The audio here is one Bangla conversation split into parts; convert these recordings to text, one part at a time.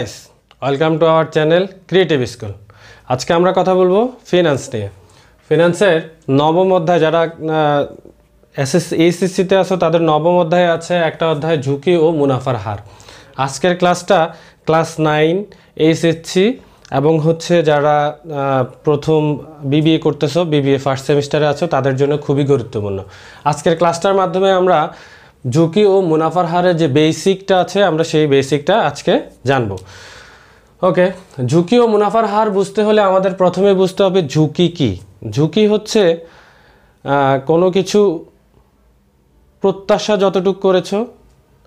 Welcome to our channel creative school আজকে আমরা কথা বলব ফিনান্স নিয়ে। ফিনান্সের নবম অধ্যায় যারা এসএস এইচএসসিতে আছো, তাদের নবম অধ্যায় আছে একটা অধ্যায়, ঝুঁকি ও মুনাফার হার। আজকের ক্লাসটা ক্লাস নাইন এইচএসসি এবং হচ্ছে যারা প্রথম বিবিএ করতেছো বিবিএ ফার্স্ট সেমিস্টারে আছো, তাদের জন্য খুবই গুরুত্বপূর্ণ। আজকের ক্লাসটার মাধ্যমে আমরা ঝুঁকি ও মুনাফার হারের যে বেসিকটা আছে, আমরা সেই বেসিকটা আজকে জানব। ওকে, ঝুঁকি ও মুনাফার হার বুঝতে হলে আমাদের প্রথমে বুঝতে হবে ঝুঁকি কি। ঝুঁকি হচ্ছে কোনো কিছু প্রত্যাশা যতটুক করেছ,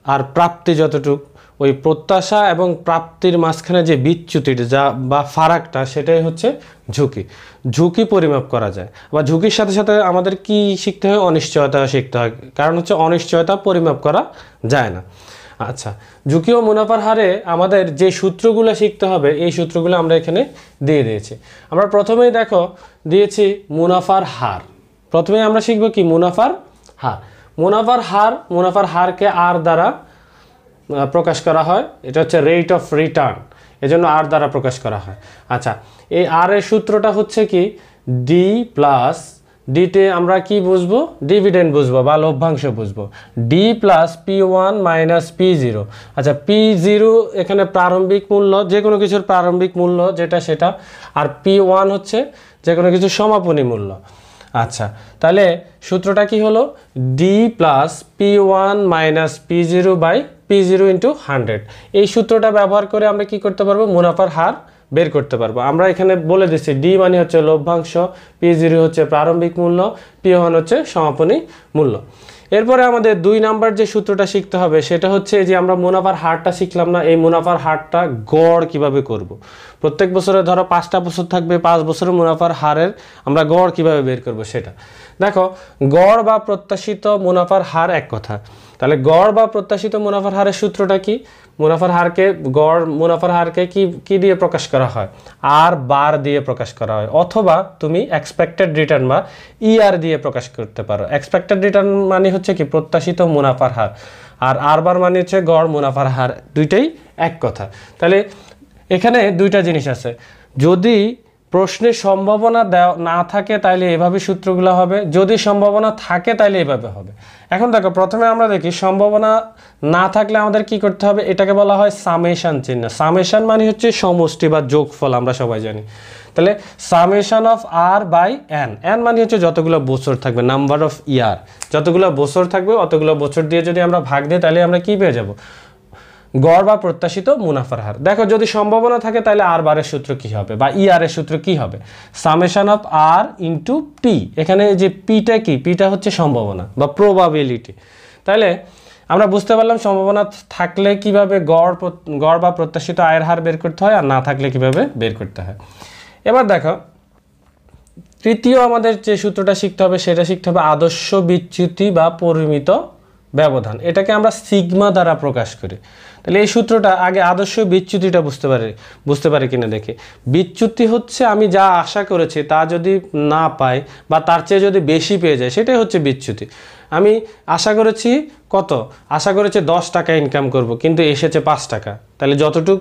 আর প্রাপ্তি যতটুক ওই প্রত্যাশা এবং প্রাপ্তির মাঝখানে যে বিচ্যুতির যা বা ফারাকটা, সেটাই হচ্ছে ঝুঁকি। ঝুঁকি পরিমাপ করা যায়। বা ঝুঁকির সাথে সাথে আমাদের কি শিখতে হয়? অনিশ্চয়তা শিখতে হয়। কারণ হচ্ছে অনিশ্চয়তা পরিমাপ করা যায় না। আচ্ছা ঝুঁকি ও মুনাফার হারে আমাদের যে সূত্রগুলো শিখতে হবে, এই সূত্রগুলো আমরা এখানে দিয়ে দিয়েছি। আমরা প্রথমেই দেখো, দিয়েছি মুনাফার হার। প্রথমে আমরা শিখব কি? মুনাফার হার। মুনাফার হার, মুনাফার হারকে আর দ্বারা প্রকাশ করা হয়। এটা হচ্ছে রেট অফ রিটার্ন এজন্য আর দ্বারা প্রকাশ করা হয়। আচ্ছা এই আর এর সূত্রটা হচ্ছে কি? ডি প্লাস ডিতে আমরা কি বুঝব? ডিভিডেন্ড বুঝব বা লভ্যাংশ বুঝব। D plus P one minus P zero আচ্ছা পি জিরো এখানে প্রারম্ভিক মূল্য, যে কোনো কিছুর প্রারম্ভিক মূল্য যেটা সেটা। আর পি ওয়ান হচ্ছে যে কোনো কিছুর সমাপনী মূল্য। আচ্ছা তাহলে সূত্রটা কি হলো? D plus P one minus P zero by P zero into hundred এই সূত্রটা ব্যবহার করে আমরা কি করতে পারব? মুনাফার হার বের করতে পারব। আমরা এখানে বলে দিচ্ছি ডি মানে হচ্ছে লভ্যাংশ পি জিরো হচ্ছে প্রারম্ভিক মূল্য পি ওয়ান হচ্ছে সমাপনী মূল্য। এরপরে আমাদের দুই নাম্বার যে সূত্রটা শিখতে হবে, সেটা হচ্ছে যে আমরা মুনাফার হারটা শিখলাম না, এই মুনাফার হারটা গড় কীভাবে করব। প্রত্যেক বছরে ধরো পাঁচটা বছর থাকবে, পাঁচ বছরের মুনাফার হারের আমরা গড় কীভাবে বের করব সেটা? দেখো, গড় বা প্রত্যাশিত মুনাফার হার এক কথা। তাহলে গড় বা প্রত্যাশিত মুনাফার হারের সূত্রটা কি? মুনাফার হারকে, গড়, মুনাফার হারকে কি কি দিয়ে প্রকাশ করা হয়? আর বার দিয়ে প্রকাশ করা হয়। অথবা তুমি এক্সপেক্টেড রিটার্ন বা ইআর দিয়ে প্রকাশ করতে পারো। এক্সপেক্টেড রিটার্ন মানে হচ্ছে কি, প্রত্যাশিত মুনাফার হার। আর আর বার মানে হচ্ছে গড়, মুনাফার হার, দুইটাই এক কথা। তাহলে এখানে দুইটা জিনিস আছে। যদি প্রশ্নের সম্ভাবনা না থাকে তাইলে এভাবে সূত্রগুলো হবে। যদি সম্ভাবনা থাকে তাহলে এভাবে হবে। এখন দেখো, প্রথমে আমরা দেখি সম্ভাবনা না থাকলে আমাদের কি করতে হবে? এটাকে বলা হয় সামেশান চিহ্ন। সামেশান মানে হচ্ছে সমষ্টি বা যোগফল, আমরা সবাই জানি। তাহলে summation of R by N. N মানে হচ্ছে যতগুলো বছর থাকবে, নাম্বার অফ ইয়ার। যতগুলো বছর থাকবে, অতগুলো বছর দিয়ে যদি আমরা ভাগ দিই তাহলে আমরা কি পেয়ে যাব? গড় বা প্রত্যাশিত মুনাফার হার। দেখো, যদি সম্ভাবনা থাকে, তাহলে আর বারের সূত্র কি হবে বা ই আর এর সূত্র কি হবে? Summation of R into P. এখানে যে পিটা কি? পিটা হচ্ছে সম্ভাবনা বা প্রবাবিলিটি। তাহলে আমরা বুঝতে পারলাম সম্ভাবনা থাকলে কীভাবে গড় গড় বা প্রত্যাশিত আয়ের হার বের করতে হয় আর না থাকলে কীভাবে বের করতে হয়। এবার দেখো, তৃতীয় আমাদের যে সূত্রটা শিখতে হবে, সেটা শিখতে হবে আদর্শ বিচ্যুতি বা পরিমিত ব্যবধান। এটাকে আমরা সিগমা দ্বারা প্রকাশ করি। তাহলে এই সূত্রটা আগে আদর্শ বিচ্যুতিটা বুঝতে পারে, বুঝতে পারি কিনা দেখে। বিচ্যুতি হচ্ছে আমি যা আশা করেছি তা যদি না পাই বা তার চেয়ে যদি বেশি পেয়ে যায়, সেটাই হচ্ছে বিচ্যুতি। আমি আশা করেছি কত? আশা করেছি দশ টাকা ইনকাম করব, কিন্তু এসেছে পাঁচ টাকা। তাহলে যতটুক,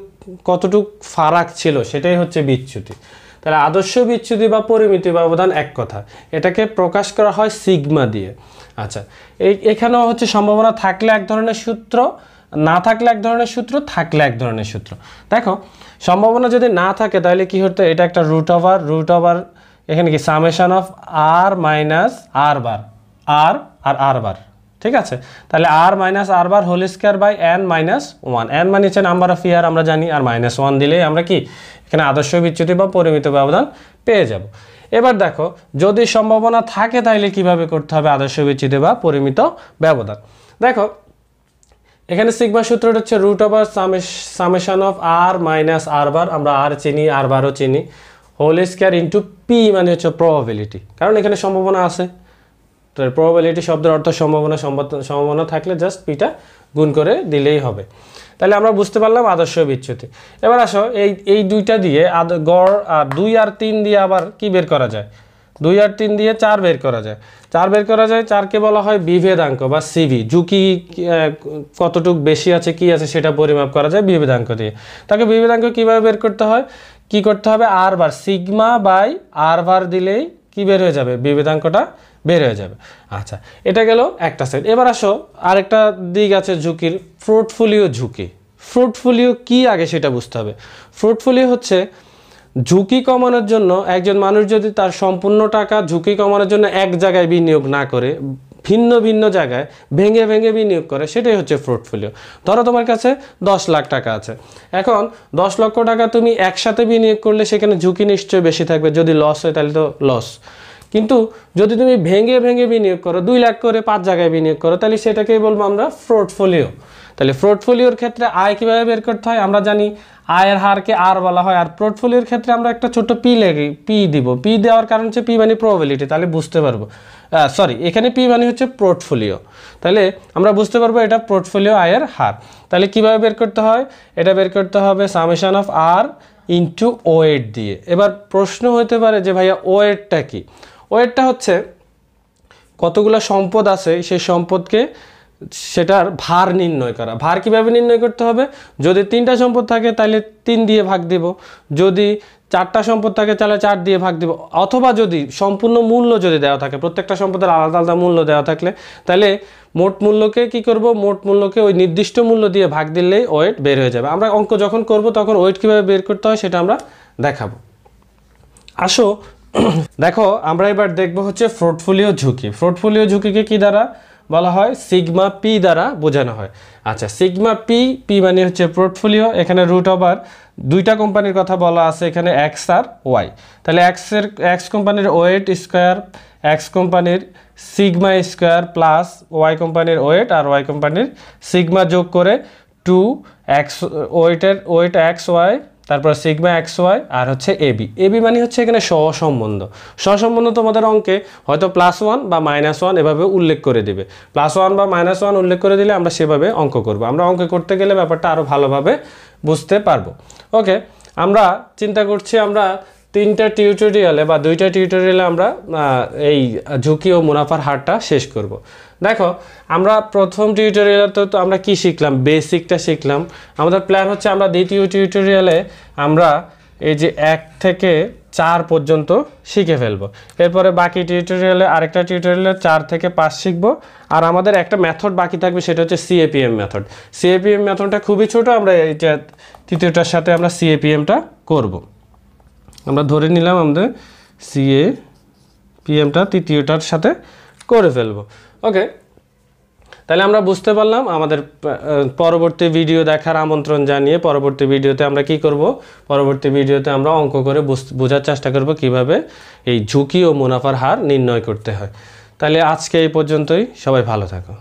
কতটুক ফারাক ছিল, সেটাই হচ্ছে বিচ্যুতি। তাহলে আদর্শ বিচ্যুতি বা পরিমিতি ব্যবধান এক কথা। এটাকে প্রকাশ করা হয় সিগমা দিয়ে। আচ্ছা এই, এখানেও হচ্ছে সম্ভাবনা থাকলে এক ধরনের সূত্র না থাকলে এক ধরনের সূত্র, থাকলে এক ধরনের সূত্র। দেখো, সম্ভাবনা যদি না থাকে, তাহলে কি হতো, এটা একটা রুট ওভার রুট ওভার এখানে কি summation of R minus R bar R R R bar ঠিক আছে? তাহলে R minus R bar whole square by N minus one N মানে হচ্ছে নাম্বার অফ ইয়ার আমরা জানি, আর মাইনাস ওয়ান দিলেই আমরা কি, এখানে আদর্শ বিচ্যুতি বা পরিমিত ব্যবধান পেয়ে যাব। এবার দেখো, যদি সম্ভাবনা থাকে, তাহলে কীভাবে করতে হবে আদর্শ বিচ্যুতি বা পরিমিত ব্যবধান? দেখো এখানে সিগমা সূত্রটা হচ্ছে root over summation of R minus R bar আমরা আর চিনি আর বারও চিনি হোল স্কোয়ার ইন্টু পি মানে হচ্ছে প্রবাবিলিটি কারণ এখানে সম্ভাবনা আছে। তো প্রবাবিলিটি শব্দের অর্থ সম্ভাবনা, সম্ভাবনা- থাকলে জাস্ট পিটা গুণ করে দিলেই হবে। তাহলে আমরা বুঝতে পারলাম আদর্শ বিচ্যুতি। এবার আসো, এই এই দুইটা দিয়ে গড় আর দুই আর তিন দিয়ে আবার কি বের করা যায়? দুই আর তিন দিয়ে চার বের করা যায়। চার বের করা যায়, চারকে বলা হয় বিভেদাঙ্ক বা সিভি। ঝুঁকি কতটুক বেশি আছে, কি আছে সেটা পরিমাপ করা যায় বিভেদাঙ্ক দিয়ে। তাকে বিভেদাঙ্ক কীভাবে বের করতে হয়? কি করতে হবে? আর বার সিগমা বাই আর বার দিলেই কি বের হয়ে যাবে? বিভেদাঙ্কটা বের হয়ে যাবে। আচ্ছা এটা গেল একটা সাইড এবার আসো, আরেকটা দিক আছে ঝুঁকির ফ্রুটফুলিও ঝুঁকি। ফ্রুটফুলিও কি আগে সেটা বুঝতে হবে। ফ্রুটফুলিও হচ্ছে ঝুঁকি কমানোর জন্য একজন মানুষ যদি তার সম্পূর্ণ টাকা ঝুঁকি কমানোর জন্য এক জায়গায় বিনিয়োগ না করে, ভিন্ন ভিন্ন জায়গায় ভেঙে ভেঙে বিনিয়োগ করে, সেটাই হচ্ছে পোর্টফোলিও ধরো তোমার কাছে দশ লাখ টাকা আছে। এখন দশ লক্ষ টাকা তুমি একসাথে বিনিয়োগ করলে সেখানে ঝুঁকি নিশ্চয়ই বেশি থাকবে। যদি লস হয় তাহলে তো লস কিন্তু যদি তুমি ভেঙে ভেঙে বিনিয়োগ করো, দুই লাখ করে পাঁচ জায়গায় বিনিয়োগ করো, তাহলে সেটাকেই বলব আমরা পোর্টফোলিও তাহলে পোর্টফোলিওর ক্ষেত্রে আয় কীভাবে বের করতে হয় আমরা জানি, আয়ের হারকে আর বলা হয়। আর পোর্টফোলিওর ক্ষেত্রে আমরা একটা ছোট পি লেগে পি দিব। পি দেওয়ার কারণ হচ্ছে পি মানে প্রবাবিলিটি তাহলে বুঝতে পারব। সরি এখানে পি মানে হচ্ছে পোর্টফোলিও তাহলে আমরা বুঝতে পারব এটা পোর্টফোলিও আয়ের হার। তাহলে কীভাবে বের করতে হয়? এটা বের করতে হবে summation of R into weight দিয়ে। এবার প্রশ্ন হতে পারে যে ভাইয়া ওয়েটটা কি? ওয়েটটা হচ্ছে কতগুলো সম্পদ আছে, সেই সম্পদকে সেটার ভার নির্ণয় করা। ভার কীভাবে নির্ণয় করতে হবে? যদি তিনটা সম্পদ থাকে তাহলে তিন দিয়ে ভাগ দিব। যদি চারটা সম্পদ থাকে তাহলে চার দিয়ে ভাগ দিব। অথবা যদি সম্পূর্ণ মূল্য যদি দেওয়া থাকে, প্রত্যেকটা সম্পদের আলাদা আলাদা মূল্য দেওয়া থাকলে তাহলে মোট মূল্যকে কি করব? মোট মূল্যকে ওই নির্দিষ্ট মূল্য দিয়ে ভাগ দিলেই ওয়েট বের হয়ে যাবে। আমরা অঙ্ক যখন করব, তখন ওয়েট কীভাবে বের করতে হয়, সেটা আমরা দেখাবো। আসো দেখো, আমরা এবার দেখব হচ্ছে পোর্টফোলিও ঝুঁকি। পোর্টফোলিও ঝুঁকিকে কি দ্বারা বলা হয়? সিগমা পি দ্বারা বোঝানো হয়। আচ্ছা সিগমা পি পি মানে হচ্ছে পোর্টফোলিও এখানে রুট ওভার দুইটা কোম্পানির কথা বলা আছে, এখানে এক্স আর ওয়াই তাহলে এক্সের এক্স কোম্পানির ওয়েট স্কোয়ার এক্স কোম্পানির সিগমা স্কোয়ার প্লাস ওয়াই কোম্পানির ওয়েট আর ওয়াই কোম্পানির সিগমা যোগ করে টু এক্স ওয়েটের ওয়েট এক্স ওয়াই তারপর সিগমা এক্স ওয়াই আর হচ্ছে এবি এবি মানে হচ্ছে এখানে সহসম্বন্ধ। সহসম্বন্ধ তোমাদের অঙ্কে হয়তো প্লাস ওয়ান বা মাইনাস ওয়ান এভাবে উল্লেখ করে দিবে। প্লাস ওয়ান বা মাইনাস ওয়ান উল্লেখ করে দিলে আমরা সেভাবে অঙ্ক করব। আমরা অঙ্ক করতে গেলে ব্যাপারটা আরও ভালোভাবে বুঝতে পারব। ওকে আমরা চিন্তা করছি আমরা তিনটা টিউটোরিয়ালে বা দুইটা টিউটোরিয়ালে আমরা এই ঝুঁকি ও মুনাফার হারটা শেষ করব। দেখো, আমরা প্রথম টিউটোরিয়ালে তো আমরা কি শিখলাম? বেসিকটা শিখলাম। আমাদের প্ল্যান হচ্ছে আমরা দ্বিতীয় টিউটোরিয়ালে আমরা এই যে এক থেকে চার পর্যন্ত শিখে ফেলব। এরপরে বাকি টিউটোরিয়ালে আরেকটা টিউটোরিয়ালে চার থেকে পাঁচ শিখব। আর আমাদের একটা মেথড বাকি থাকবে, সেটা হচ্ছে সিএপিএম মেথড সিএপিএম মেথডটা খুবই ছোট, আমরা এইটা তৃতীয়টার সাথে আমরা সিএপিএমটা করব। আমরা ধরে নিলাম আমাদের সিএ পিএমটা তৃতীয়টার সাথে করে ফেলব। ওকে তাহলে আমরা বুঝতে পারলাম আমাদের পরবর্তী ভিডিও দেখার আমন্ত্রণ জানিয়ে পরবর্তী ভিডিওতে আমরা কি করব? পরবর্তী ভিডিওতে আমরা অঙ্ক করে বোঝার চেষ্টা করব কীভাবে এই ঝুঁকি ও মুনাফার হার নির্ণয় করতে হয়। তাহলে আজকে এই পর্যন্তই। সবাই ভালো থাকো।